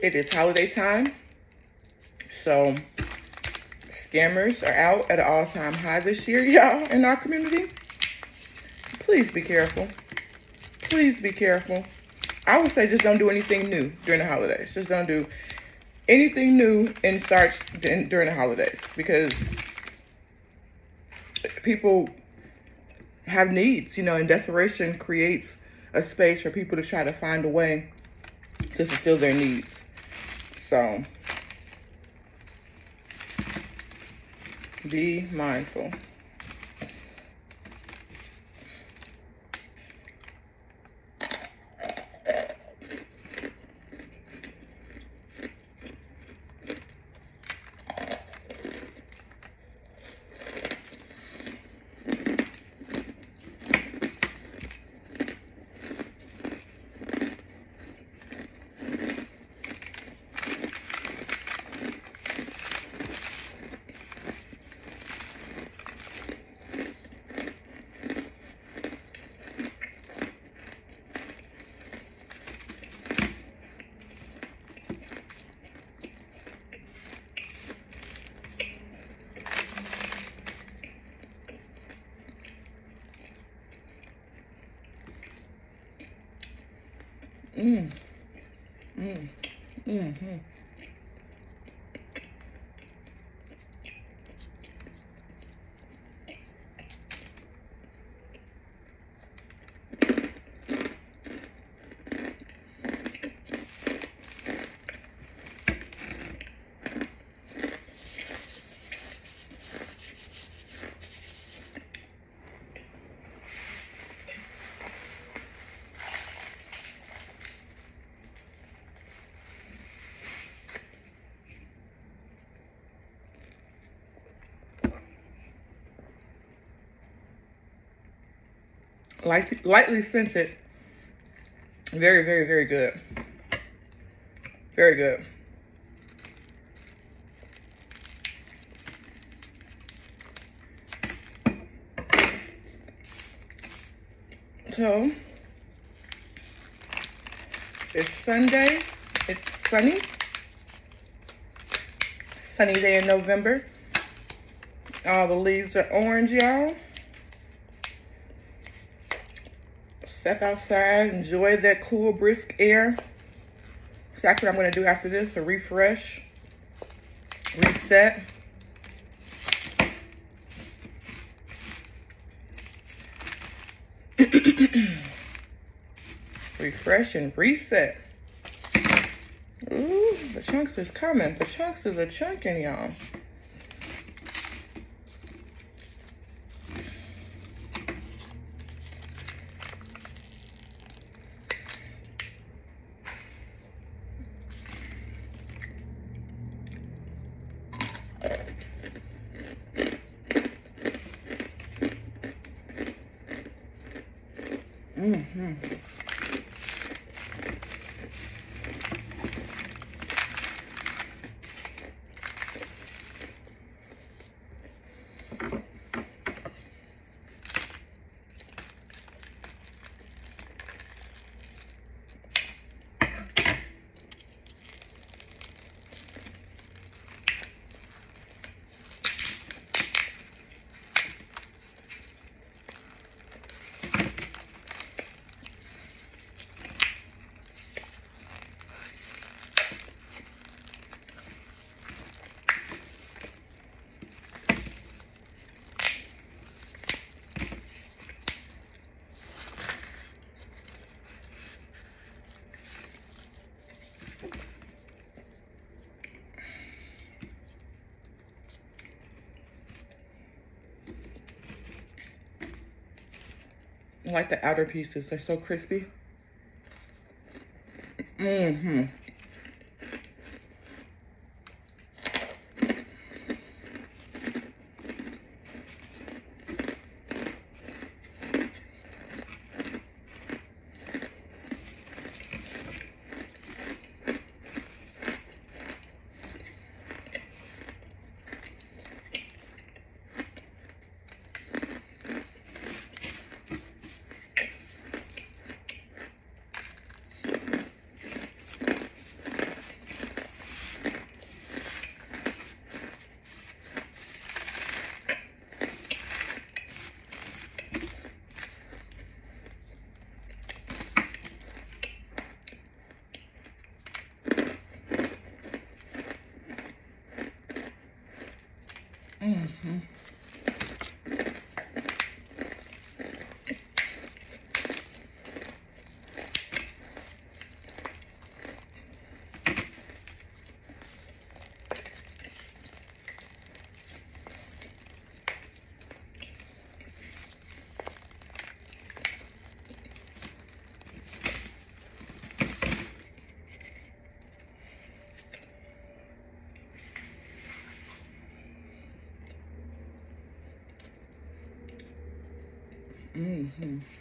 It is holiday time. So scammers are out at an all-time high this year, y'all, in our community. Please be careful. Please be careful. I would say just don't do anything new during the holidays. Just don't do anything new and start during the holidays because people have needs, you know, and desperation creates a space for people to try to find a way to fulfill their needs. So be mindful. Mm. Mm. Mm-hmm. Light, lightly scented. Very, very, very good. Very good. So, it's Sunday. It's sunny. Sunny day in November. All the leaves are orange, y'all. Step outside, enjoy that cool, brisk air. That's what I'm going to do after this, a refresh, reset. refresh and reset. Ooh, the chunks is coming. The chunks is a chunking, y'all. Mm-hmm. I like the outer pieces. They're so crispy. Mm-hmm. 嗯嗯。Mm-hmm.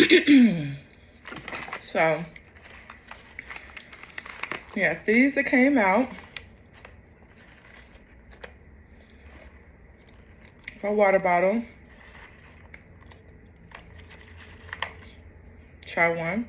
so, yeah, these that came out. A water bottle. Try one.